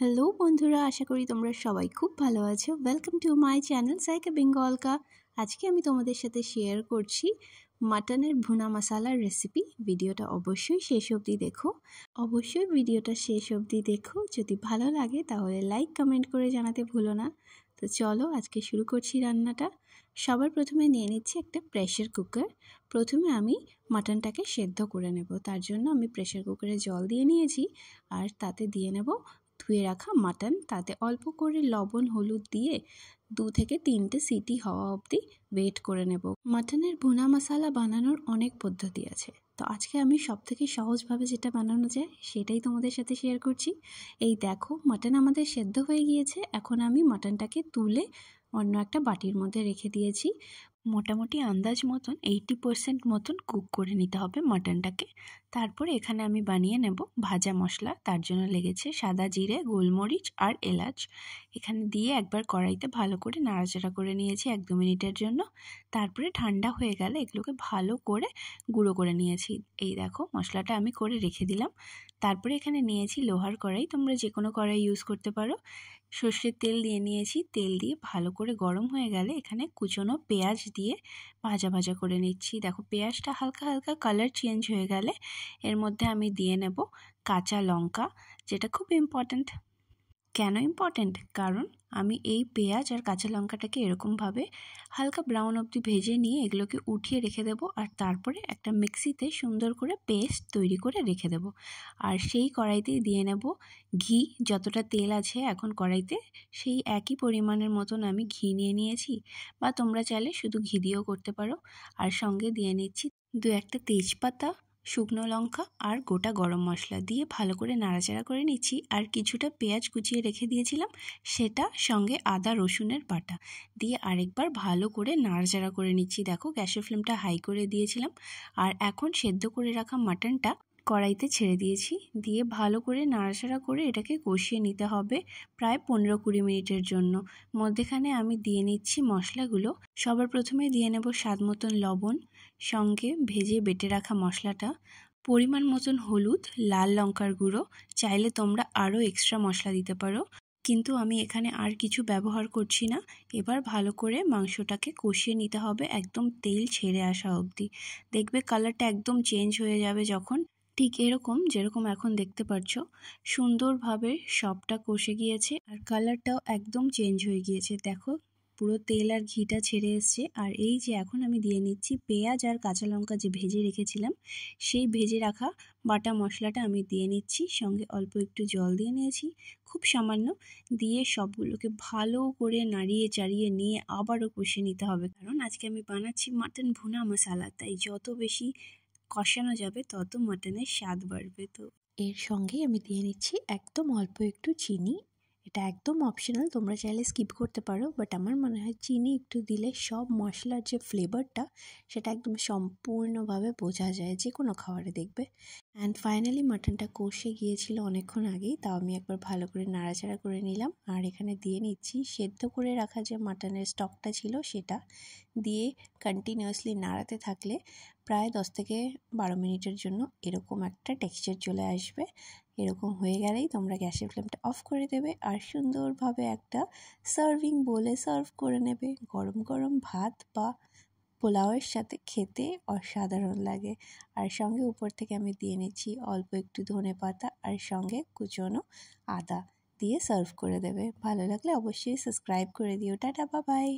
Hello বন্ধুরা, আশা করি তোমরা সবাই খুব ভালো আছো। ওয়েলকাম টু মাই চ্যানেল সাইকে বেঙ্গলকা আজকে আমি তোমাদের সাথে শেয়ার করছি মাটনের ভুনা মশালার রেসিপি ভিডিওটা অবশ্যই শেষ অবধি দেখো। অবশ্যই ভিডিওটা শেষ অবধি দেখো। যদি ভালো লাগে তাহলে লাইক কমেন্ট করে জানাতে ভুলো না। তো চলো আজকে শুরু করছি রান্নাটা। সবার প্রথমে নিয়ে নিচ্ছি একটা প্রেশার কুকার প্রথমে আমি মাটনটাকে সেদ্ধ করে নেব। তার জন্য আমি প্রেশার কুকারে জল দিয়ে নিয়েছি। আর তাতে দিয়ে নেব ধুয়ে রাখা মাটন। তাতে অল্প করে লবণ, হলুদ দিয়ে দু থেকে তিনটে সিটি হওয়া অবধি ওয়েট করে নেব। মাটনের ভুনা মশালা বানানোর অনেক পদ্ধতি আছে। তো আজকে আমি সব থেকে সহজভাবে যেটা বানানো যায়, সেটাই তোমাদের সাথে শেয়ার করছি। এই দেখো, মাটন আমাদের সেদ্ধ হয়ে গিয়েছে। এখন আমি মাটনটাকে তুলে অন্য একটা বাটির মধ্যে রেখে দিয়েছি। মোটামুটি আন্দাজ মতন এইটি পারসেন্ট মতন কুক করে নিতে হবে মাটনটাকে। তারপরে এখানে আমি বানিয়ে নেব ভাজা মশলা, তার জন্য লেগেছে সাদা জিরে, গোলমরিচ আর এলাচ। এখানে দিয়ে একবার কড়াইতে ভালো করে নাড়াচাড়া করে নিয়েছি এক দু মিনিটের জন্য। তারপরে ঠান্ডা হয়ে গেলে এগুলোকে ভালো করে গুঁড়ো করে নিয়েছি। এই দেখো, মশলাটা আমি করে রেখে দিলাম। তারপরে এখানে নিয়েছি লোহার কড়াই, তোমরা যে কোনো কড়াই ইউজ করতে পারো। সর্ষের তেল দিয়ে নিয়েছি, তেল দিয়ে ভালো করে গরম হয়ে গেলে এখানে কুচনো পেঁয়াজ দিয়ে ভাজা ভাজা করে নিচ্ছি। দেখো পেঁয়াজটা হালকা হালকা কালার চেঞ্জ হয়ে গেলে এর মধ্যে আমি দিয়ে নেব কাঁচা লঙ্কা, যেটা খুব ইম্পর্ট্যান্ট কেন ইম্পর্ট্যান্ট কারণ আমি এই পেঁয়াজ আর কাঁচা লঙ্কাটাকে এরকমভাবে হালকা ব্রাউন অবধি ভেজে নিয়ে এগুলোকে উঠিয়ে রেখে দেব আর তারপরে একটা মিক্সিতে সুন্দর করে পেস্ট তৈরি করে রেখে দেব। আর সেই কড়াইতেই দিয়ে নেব ঘি। যতটা তেল আছে এখন কড়াইতে, সেই একই পরিমাণের মতন আমি ঘি নিয়ে নিয়েছি বা তোমরা চাইলে শুধু ঘি দিয়েও করতে পারো। আর সঙ্গে দিয়ে নিচ্ছি দু একটা তেজপাতা। শুকনো লঙ্কা আর গোটা গরম মশলা দিয়ে ভালো করে নাড়াচাড়া করে নিচ্ছি। আর কিছুটা পেঁয়াজ কুচিয়ে রেখে দিয়েছিলাম, সেটা সঙ্গে আদা, রসুনের বাটা দিয়ে আরেকবার ভালো করে নাড়াচাড়া করে নিচ্ছি। দেখো, গ্যাসের ফ্লেমটা হাই করে দিয়েছিলাম। আর এখন সেদ্ধ করে রাখা মাটনটা কড়াইতে ছেড়ে দিয়েছি। দিয়ে ভালো করে নাড়াচাড়া করে এটাকে কষিয়ে নিতে হবে প্রায় পনেরো কুড়ি মিনিটের জন্য। মধ্যেখানে আমি দিয়ে নিচ্ছি মশলাগুলো। সবার প্রথমে দিয়ে নেব স্বাদ মতন লবণ। সঙ্গে ভেজে বেটে রাখা মশলাটা, পরিমাণ মতন হলুদ, লাল লঙ্কার গুঁড়ো, চাইলে তোমরা আরও এক্সট্রা মশলা দিতে পারো। কিন্তু আমি এখানে আর কিছু ব্যবহার করছি না। এবার ভালো করে মাংসটাকে কষিয়ে নিতে হবে, একদম তেল ছেড়ে আসা অবধি। দেখবে কালারটা একদম চেঞ্জ হয়ে যাবে যখন। ঠিক এরকম যেরকম এখন দেখতে পাচ্ছ, সুন্দরভাবে সবটা কষে গিয়েছে আর কালারটাও একদম চেঞ্জ হয়ে গিয়েছে। দেখো পুরো তেল আর ঘিটা ছেড়ে এসছে। আর এই যে এখন আমি দিয়ে নিচ্ছি পেঁয়াজ আর কাঁচা লঙ্কা যে ভেজে রেখেছিলাম, সেই ভেজে রাখা বাটা মশলাটা আমি দিয়ে নিচ্ছি। সঙ্গে অল্প একটু জল দিয়ে নিয়েছি। খুব সামান্য দিয়ে সবগুলোকে ভালো করে নাড়িয়ে চাড়িয়ে নিয়ে আবারও কষে নিতে হবে। কারণ আজকে আমি বানাচ্ছি মাটন ভুনা মশালা, তাই যত বেশি কষানো যাবে, তত মাটনের স্বাদ বাড়বে। তো এর সঙ্গে আমি দিয়ে নিচ্ছি একদম অল্প একটু চিনি এটা একদম অপশনাল তোমরা চাইলে স্কিপ করতে পারো বাট আমার মনে হয় চিনি একটু দিলে সব মশলার যে ফ্লেভারটা সেটা একদম সম্পূর্ণভাবে বোঝা যায় যে কোনো খাবারে দেখবে। অ্যান্ড ফাইনালি মাটনটা কষে গিয়েছিল অনেকক্ষণ আগেই, তাও আমি একবার ভালো করে নাড়াচাড়া করে নিলাম। আর এখানে দিয়ে নিচ্ছি সেদ্ধ করে রাখা যে মাটনের স্টকটা ছিল সেটা, দিয়ে কন্টিনিউয়াসলি নাড়াতে থাকলে প্রায় দশ থেকে বারো মিনিটের জন্য এরকম একটা টেক্সচার চলে আসবে। এরকম হয়ে গেলেই তোমরা গ্যাসের ফ্লেমটা অফ করে দেবে আর সুন্দরভাবে একটা সার্ভিং বলে সার্ভ করে নেবে। গরম গরম ভাত বা পোলাওয়ের সাথে খেতে অসাধারণ লাগে। আর সঙ্গে উপর থেকে আমি দিয়ে নিচ্ছি অল্প একটু ধনে পাতা আর সঙ্গে কুচনো আদা দিয়ে সার্ভ করে দেবে। ভালো লাগলে অবশ্যই সাবস্ক্রাইব করে দিও। টাটা বা বাই